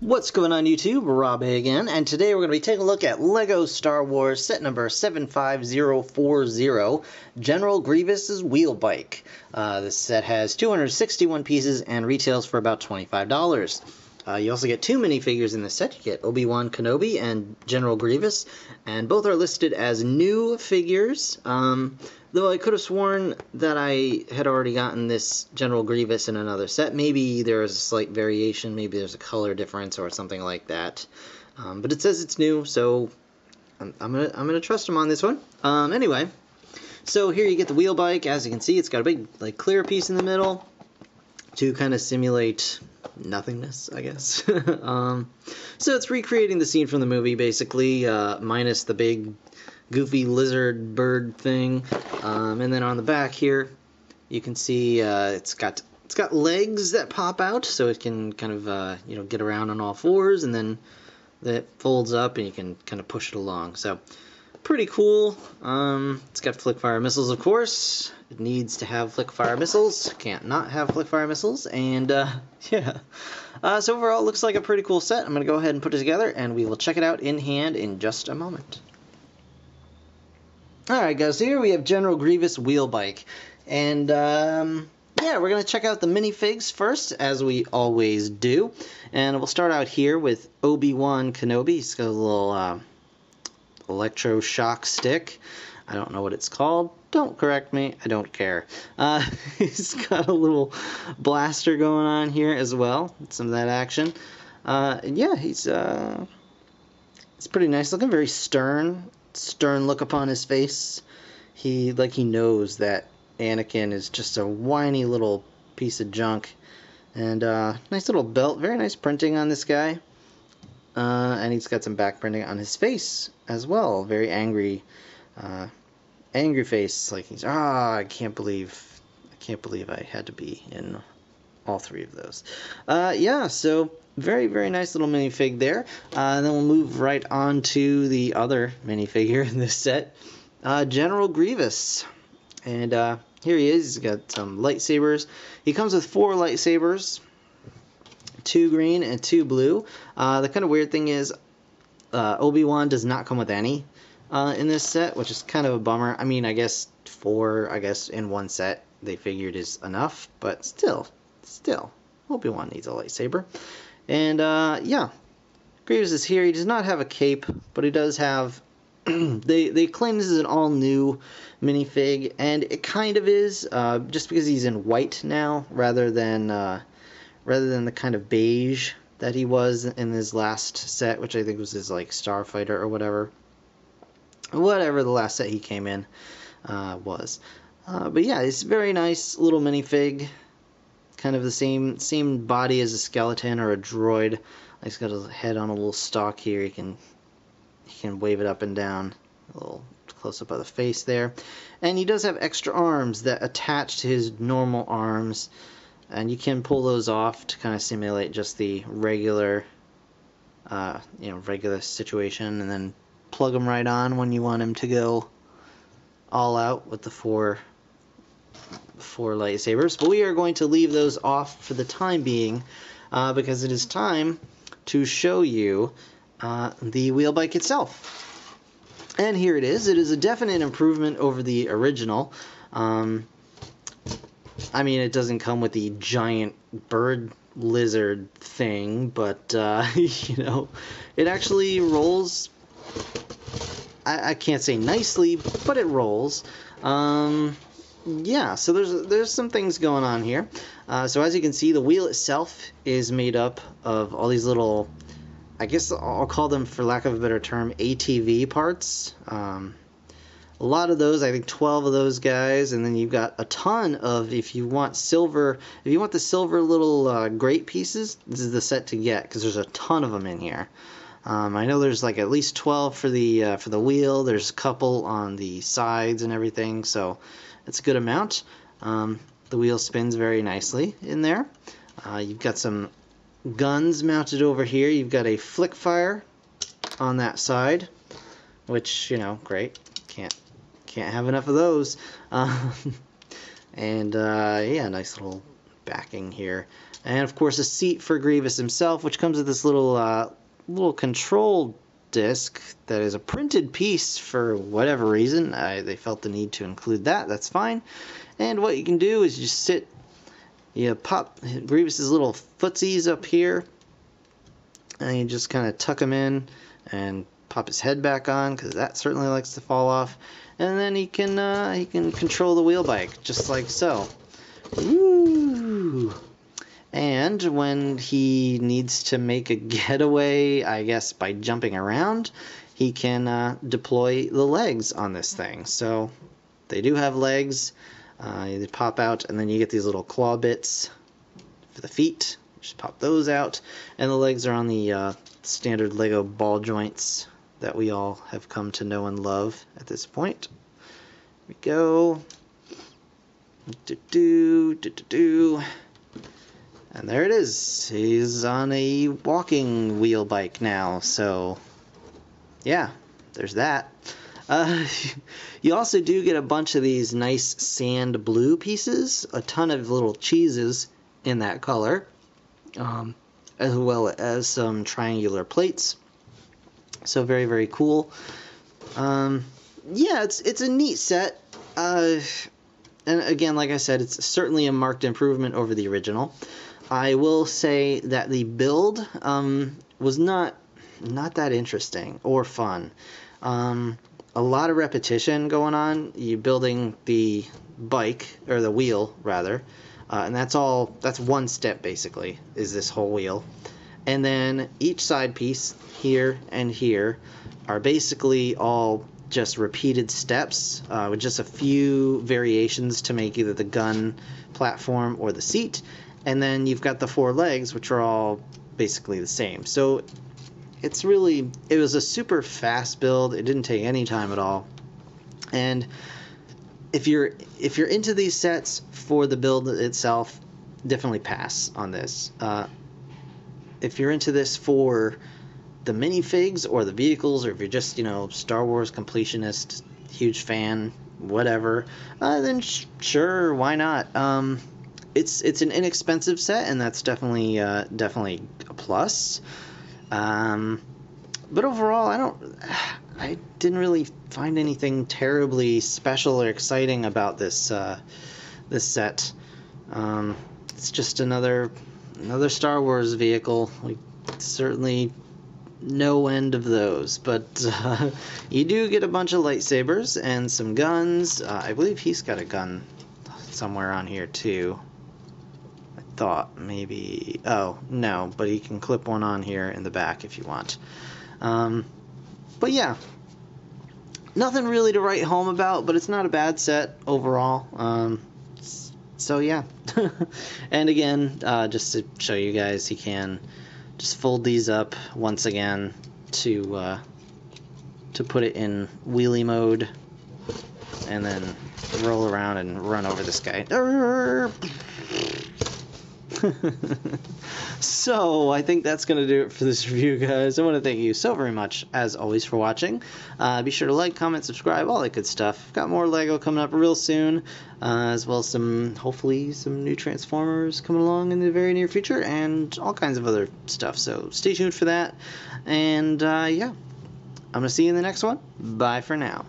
What's going on YouTube? Rob again, and today we're going to be taking a look at LEGO Star Wars set number 75040, General Grievous's Wheel Bike. Uh, this set has 261 pieces and retails for about $25. Uh, you also get two minifigures in the set. You get Obi-Wan Kenobi and General Grievous, and both are listed as new figures. Um, though I could have sworn that I had already gotten this General Grievous in another set. Maybe there is a slight variation. Maybe there's a color difference or something like that. Um, but it says it's new, so I'm, I'm, gonna I'm gonna trust him on this one. Um, anyway, so here you get the wheel bike. As you can see, it's got a big like clear piece in the middle to kind of simulate nothingness, I guess. um, so it's recreating the scene from the movie, basically, uh, minus the big goofy lizard bird thing. Um, and then on the back here, you can see uh, it's got it's got legs that pop out, so it can kind of uh, you know get around on all fours, and then that folds up, and you can kind of push it along. So pretty cool. Um, it's got flick fire missiles, of course. It needs to have flick fire missiles. Can't not have flick fire missiles. And uh, yeah. Uh, so overall, it looks like a pretty cool set. I'm going to go ahead and put it together, and we will check it out in hand in just a moment. Alright guys, so here we have General Grievous Wheel Bike. And um, yeah, we're going to check out the minifigs first, as we always do. And we'll start out here with Obi-Wan Kenobi. He's got a little uh, electroshock stick. I don't know what it's called. Don't correct me. I don't care. Uh, he's got a little blaster going on here as well. Some of that action. Uh, yeah, he's uh, it's pretty nice looking. Very stern, stern look upon his face. He like he knows that Anakin is just a whiny little piece of junk. And uh, nice little belt. Very nice printing on this guy. Uh, and he's got some back printing on his face as well. Very angry, uh, angry face. Like he's ah, I can't believe, I can't believe I had to be in all three of those. Uh, yeah, so very very nice little minifig there. Uh, and then we'll move right on to the other minifigure in this set, uh, General Grievous, and uh, here he is. He's got some lightsabers. He comes with four lightsabers two green and two blue. Uh, the kind of weird thing is uh, Obi-Wan does not come with any uh, in this set, which is kind of a bummer. I mean, I guess four, I guess in one set they figured is enough, but still, still, Obi-Wan needs a lightsaber. And uh, yeah, Grievous is here. He does not have a cape, but he does have. they they claim this is an all new minifig, and it kind of is, uh, just because he's in white now rather than uh, rather than the kind of beige that he was in his last set, which I think was his like Starfighter or whatever. Whatever the last set he came in uh, was. Uh, but yeah, it's very nice little minifig. Kind of the same same body as a skeleton or a droid. He's got his head on a little stalk here. He can he can wave it up and down. A little close up of the face there. And he does have extra arms that attach to his normal arms and you can pull those off to kind of simulate just the regular uh, you know regular situation and then plug them right on when you want them to go all out with the four four lightsabers. But we are going to leave those off for the time being uh, because it is time to show you uh, the wheel bike itself. And here it is. It is a definite improvement over the original. Um, I mean, it doesn't come with the giant bird lizard thing, but uh, you know, it actually rolls. I, I, can't say nicely, but it rolls. Um, yeah, so there's there's some things going on here. Uh, so as you can see, the wheel itself is made up of all these little, I guess I'll call them, for lack of a better term, ATV parts. Um, a lot of those, I think 12 of those guys, and then you've got a ton of, if you want silver, if you want the silver little uh, grate pieces, this is the set to get, because there's a ton of them in here. Um, I know there's like at least 12 for the uh, for the wheel. There's a couple on the sides and everything, so it's a good amount. Um, the wheel spins very nicely in there. Uh, you've got some guns mounted over here. You've got a flick fire on that side, which you know, great. Can't can't have enough of those. Um, and uh, yeah, nice little backing here. And of course, a seat for Grievous himself, which comes with this little uh, little control disc that is a printed piece for whatever reason. I, they felt the need to include that. That's fine. And what you can do is just sit, you pop Grievous's little footsies up here, and you just kind of tuck them in and pop his head back on because that certainly likes to fall off. And then he can uh, he can control the wheel bike just like so. And when he needs to make a getaway, I guess by jumping around, he can uh, deploy the legs on this thing. So they do have legs. Uh, they pop out, and then you get these little claw bits for the feet. Just pop those out, and the legs are on the uh, standard Lego ball joints that we all have come to know and love at this point. Here we go. Do do do do do. And there it is. He's on a walking wheel bike now. So, yeah, there's that. Uh, you also do get a bunch of these nice sand blue pieces, a ton of little cheeses in that color, um, as well as some triangular plates. So very very cool. Um, yeah, it's it's a neat set. Uh, and again, like I said, it's certainly a marked improvement over the original. I will say that the build um, was not not that interesting or fun. Um, a lot of repetition going on. You building the bike or the wheel rather, uh, and that's all. That's one step basically. Is this whole wheel, and then each side piece here and here are basically all just repeated steps uh, with just a few variations to make either the gun platform or the seat and then you've got the four legs, which are all basically the same. So it's really it was a super fast build. It didn't take any time at all, and if you're if you're into these sets for the build itself, definitely pass on this. Uh, if you're into this for the minifigs or the vehicles, or if you're just you know Star Wars completionist, huge fan, whatever, uh, then sh- sure, why not? Um, it's it's an inexpensive set, and that's definitely uh, definitely a plus. Um, but overall, I don't. I didn't really find anything terribly special or exciting about this uh, this set. Um, it's just another another Star Wars vehicle. We certainly no end of those, but uh, you do get a bunch of lightsabers and some guns. Uh, I believe he's got a gun somewhere on here too I thought maybe. Oh, no, but you can clip one on here in the back if you want. Um, but yeah, nothing really to write home about, but it's not a bad set overall. Um, so yeah, and again, uh, just to show you guys, you can just fold these up once again to uh, to put it in wheelie mode, and then roll around and run over this guy. so I think that's going to do it for this review, guys. I want to thank you so very much, as always, for watching. Uh, be sure to like, comment, subscribe, all that good stuff. Got more Lego coming up real soon, uh, as well as some, hopefully, some new Transformers coming along in the very near future, and all kinds of other stuff. So stay tuned for that. And uh, yeah, I'm going to see you in the next one. Bye for now.